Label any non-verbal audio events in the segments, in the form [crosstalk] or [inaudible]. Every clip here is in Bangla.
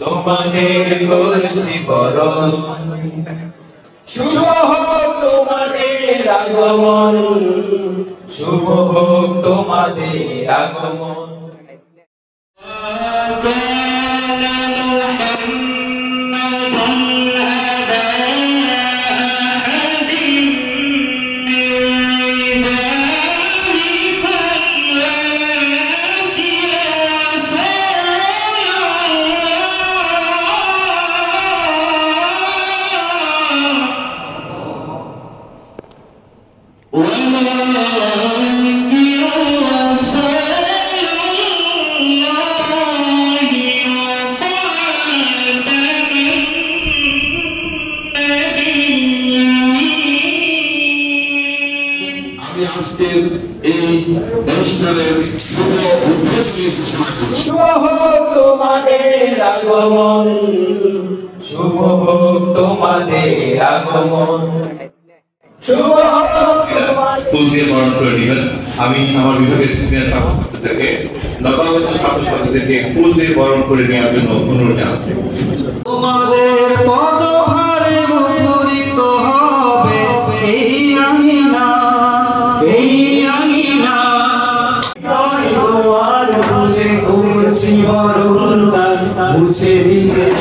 তোমাদের করছি বরণ শুভ হোক তোমাদের আগমন। শুভ হোক তোমাদের আগমন। আজকের এই অনুষ্ঠানের শুভ উদ্বোধনী ঘোষণা করছি। শুভ তোমাদের তোমাদের আগমন। ফুল করে আমি আমার বিভাগের সিনিয়র নবাগত বরণ করে নেওয়ার জন্য অনুরোধ জানাচ্ছি। তোমাদের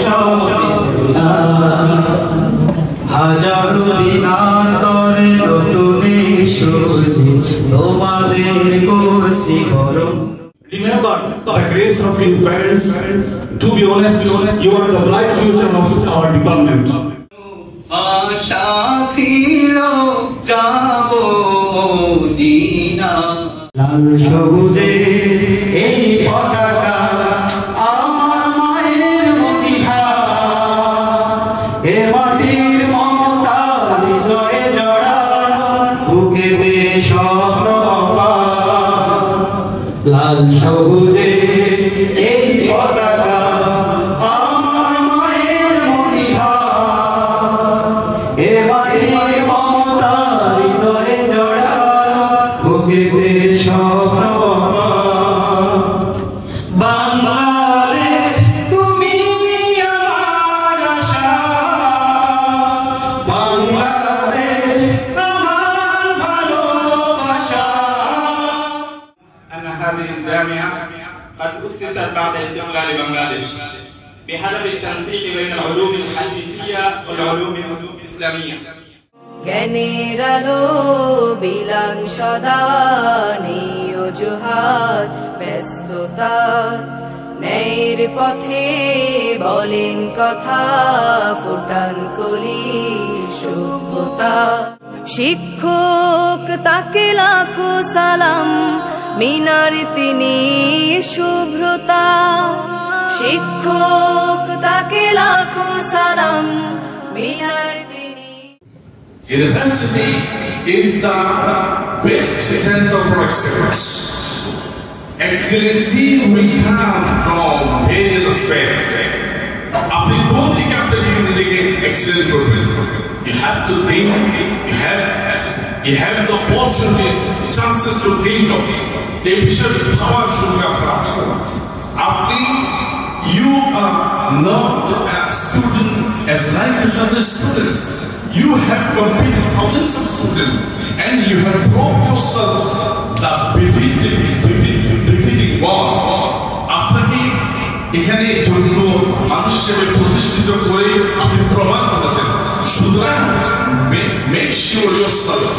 সবে হাজারো দিনার সজি তোমাদের Remember the grace of his parents. To be honest, you are the bright future of our department. আশা ছিল যাব মদিনা লাল সবুজে এই পতাকা আমার মায়ের মনিহা এ মাটির বুকে বে স্বপ্ন লাল সবুজে এই পতাকা আমার মায়ের মনিহা এবারের মমতা হৃদয়ে জড়ানো বুকেতে স্বপ্ন هذه الجامعة قد أسست بعد استقلال بنغلاديش بهدف التنسيق بين العلوم الحديثية والعلوم الإسلامية. জ্ঞানের আলো বিলাং সদা নেই অজুহাত ব্যস্ততা ন্যায়ের পথে বলেন কথা ফুটান কলি সভ্যতা শিক্ষক তাকে লাখো সালাম মিনার তিনি শুভ্রতা শিক্ষক তাকে লাখো সালাম মিনার University is the best center for excellence. Excellencies will come from various aspects. আপনি কোন দিকে আপনাকে নিজেকে এক্সেলেন্ট করবেন you have to think you have you have the opportunities chances to think of এই বিষয়ে ভাবার সুযোগ আপনার আছে আপনি you are not a student as like as other students you have competed thousands of students and you have brought yourself the befitting, befitting one. আপনাকে এখানে যোগ্য মানুষ হিসেবে প্রতিষ্ঠিত করে আপনি প্রমাণ করেছেন সুতরাং make sure your self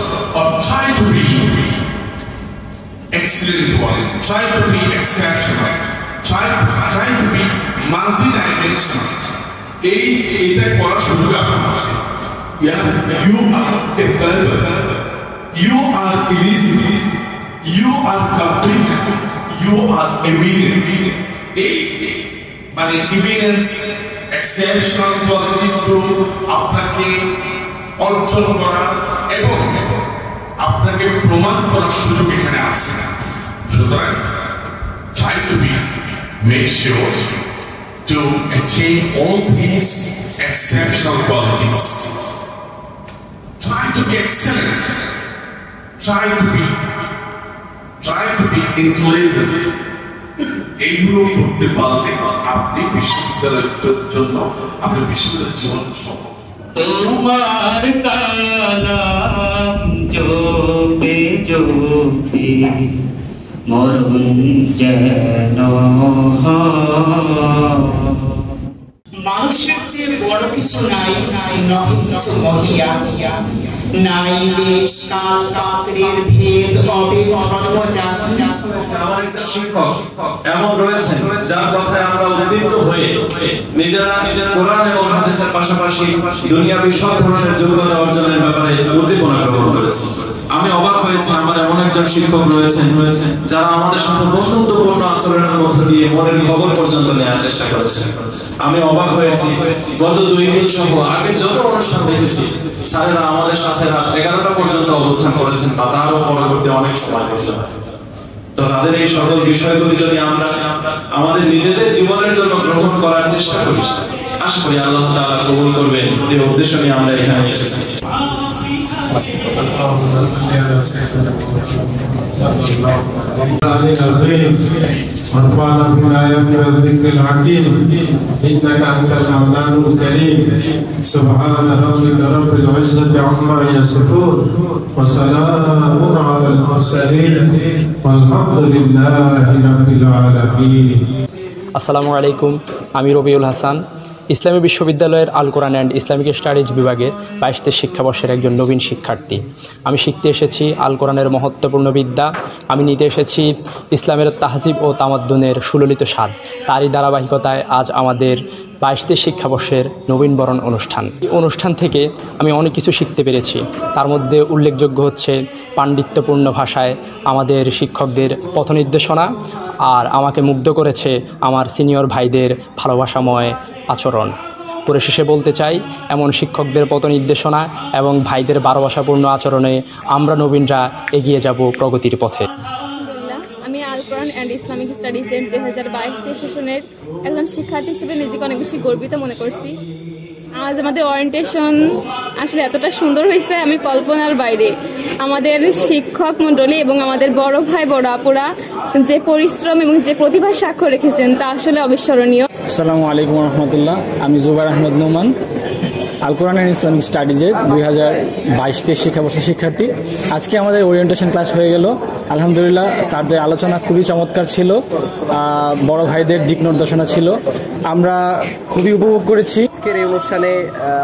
excellent one try to be exceptional try try to be multi-dimensional এটা করার সুযোগ আপনার আছে Yeah, you are available. You are eligible. You are completed. You are eminent. এই মানে ইমিনেন্স এক্সেপশনাল কোয়ালিটিসগুলো আপনাকে অর্জন করা এবং আপনাকে প্রমাণ করার সুযোগ এখানে আছে সুতরাং try to be make sure to attain all these exceptional qualities try to be excellent try to be try to be intelligent [coughs] এইগুলো করতে পারলে আপনি বিশ্ববিদ্যালয়ের জ- জন্য আপনার বিশ্ববিদ্যালয়ের জীবন সম্ভব তোমার কালাম জপে জপে মরণ যেন মানুষের চেয়ে বড় কিছু নাই নাই নহে কিছু মহিয়া। নাই দেশ, কাল পাত্রের ভেদ অবে ধর্ম জাতি শিক্ষক এমন রয়েছেন যার কথায় আমরা উদ্দীপ্ত হয়ে নিজেরা কোরআন এবং হাদিসের পাশাপাশি দুনিয়াবি সব ধরনের যোগ্যতা অর্জনের ব্যাপারে উদ্দীপনা গ্রহণ করেছি। আমি অবাক হয়েছি, আমার এমন একজন শিক্ষক রয়েছেন, যারা আমাদের সাথে বন্ধুত্বপূর্ণ আচরণের মধ্য দিয়ে মনের খবর পর্যন্ত নেওয়ার চেষ্টা করেছেন। আমি অবাক হয়েছি, গত দুই দিন সহ আগে যত অনুষ্ঠান দেখেছি, স্যারেরা আমাদের সাথে রাত এগারোটা পর্যন্ত অবস্থান করেছেন বা তারও পরবর্তী অনেক সময় তো তাদের এই সকল বিষয়গুলি যদি আমরা আমাদের নিজেদের জীবনের জন্য গ্রহণ করার চেষ্টা করি। আশা করি আল্লাহ তাআলা কবুল করবেন, যে উদ্দেশ্য নিয়ে আমরা এখানে এসেছি। وارفعنا بما ينفع الذكر الحكيم انك انت العلام الكريم سبحان ربك رب العزه عما يصفون وسلام على المرسلين والحمد لله رب العالمين আসসালামু আলাইকুম আমি রবিউল হাসান ইসলামী বিশ্ববিদ্যালয়ের Al Quran and Islamic studies বিভাগে বাইশতের শিক্ষাবর্ষের একজন নবীন শিক্ষার্থী। আমি শিখতে এসেছি আল কোরআনের মহত্বপূর্ণ বিদ্যা। আমি নিতে এসেছি ইসলামের তাহজিব ও তামাদ্দুনের সুললিত স্বাদ। তারই ধারাবাহিকতায় আজ আমাদের বাইশতের শিক্ষাবর্ষের নবীনবরণ অনুষ্ঠান। এই অনুষ্ঠান থেকে আমি অনেক কিছু শিখতে পেরেছি। তার মধ্যে উল্লেখযোগ্য হচ্ছে পাণ্ডিত্যপূর্ণ ভাষায় আমাদের শিক্ষকদের পথনির্দেশনা আর আমাকে মুগ্ধ করেছে আমার সিনিয়র ভাইদের ভালোবাসাময় আচরণ। পরিশেষে বলতে চাই, এমন শিক্ষকদের পথ নির্দেশনা এবং ভাইদের ভালোবাসাপূর্ণ আচরণে আমরা নবীনরা এগিয়ে যাব প্রগতির পথে। আমি আল অ্যান্ড ইসলামিক স্টাডিজের দুই হাজার বাইশ সেশনের একজন শিক্ষার্থী হিসেবে নিজেকে অনেক বেশি গর্বিত মনে করছি। আজ আমাদের ওরিয়েন্টেশন আসলে এতটা সুন্দর হয়েছে, আমি কল্পনার বাইরে। আমাদের শিক্ষক মন্ডলী এবং আমাদের বড় ভাই, বড় আপুরা যে পরিশ্রম এবং যে প্রতিভা স্বাক্ষর রেখেছেন তা আসলে অবিস্মরণীয়। আসসালামু আলাইকুম রহমতুল্লাহ। আমি জুবার আহমেদ নোমান। আল কোরআন অ্যান্ড ইসলামিক স্টাডিজের দুই হাজার বাইশ তেইশ শিক্ষাবর্ষের শিক্ষার্থী। আজকে আমাদের ওরিয়েন্টেশন ক্লাস হয়ে গেল। আলহামদুলিল্লাহ স্যারদের আলোচনা খুবই চমৎকার ছিল। বড় ভাইদের দিক নির্দেশনা ছিল। আমরা খুবই উপভোগ করেছি। আজকের এই অনুষ্ঠানে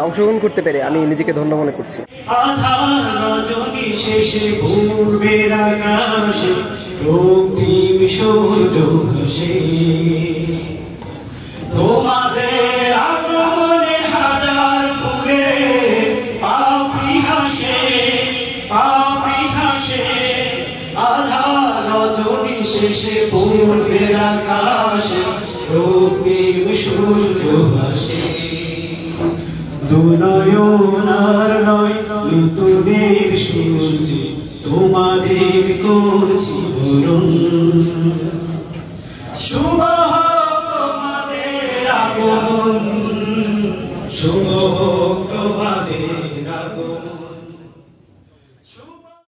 অংশগ্রহণ করতে পেরে আমি নিজেকে ধন্য মনে করছি। আধার শেষে পূর্বের আকাশে রক্তিম সূর্য হাসে দুনয়নার নয়, নতুনের সূর্যে তোমাদের করছি বরণ। শুভ তোমাদের আগমন। শুভ